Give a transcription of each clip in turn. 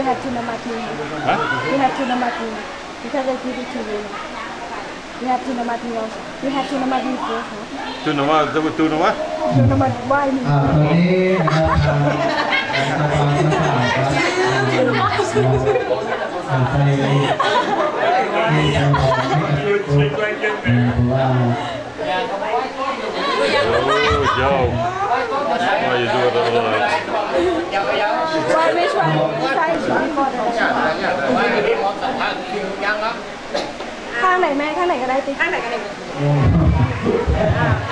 You have to number two. Huh? You have to number two. Because I give it to you. You have to number two also. You have to number two first. Huh? Tu nó mà, tu nó mà. You number why me? อ่าตอนนี้นะครับทางการประปาน้ำป่าครับอ่าใส่ให้ทางของให้กับเพราะว่า Oh, Joe. Oh, you do it all Right. Why which one? Size before the ข้างไหนแม่ข้างไหนก็ได้ติข้างไหนก็ได้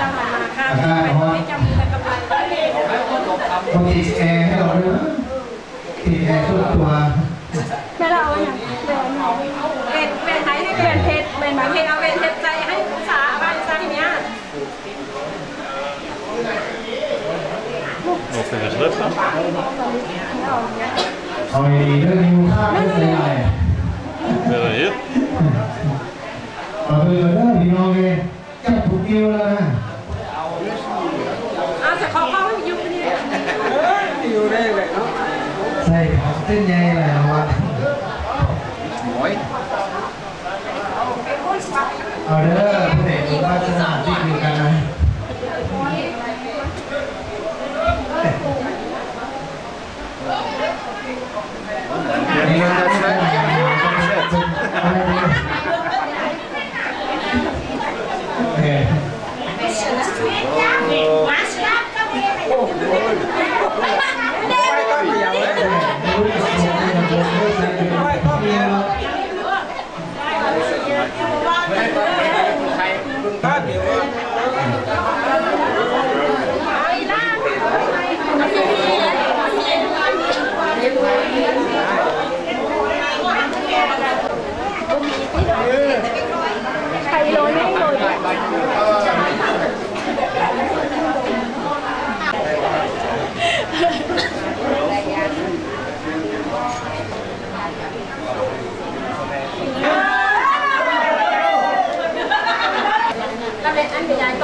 จำมาการของต้องติดแอร์ให้เราด้วยนะติดแอร์ทุกตัว It's finished lifting. That I hit. Mọi người ở đó thì ngon ghê, Chắc cũng kêu là À sẽ khó khó với Dung đi Điều đây vậy đó Thầy học tiếng nhai là hoa Mỗi Ở đó có thể chúng ta sẽ làm gì 没事，那随便加呗。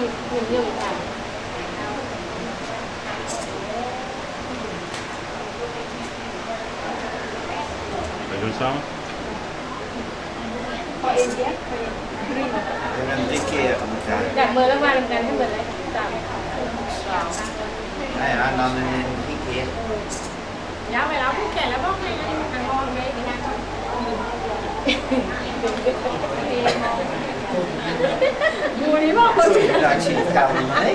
nhìn như vậy nào Phải rồi sao? Họ em biết, họ em biết. Cái ngân tích kia là một cái. Dạ, mời nó qua làm cái mình đấy. Tạm. Đây là nó lên tích kia. Dạ, mày lão cũng kể là bóc này, ăn ngon ghê, thì. Muri ma ko ti da ci ka mai.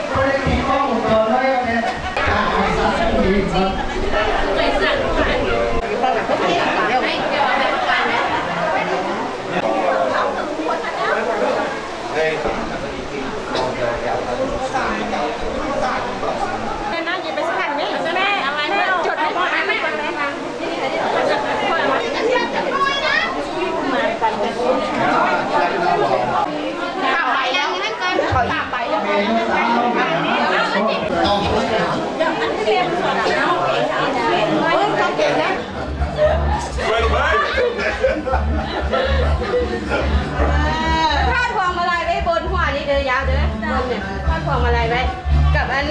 ของอะไรไว้ กับอัน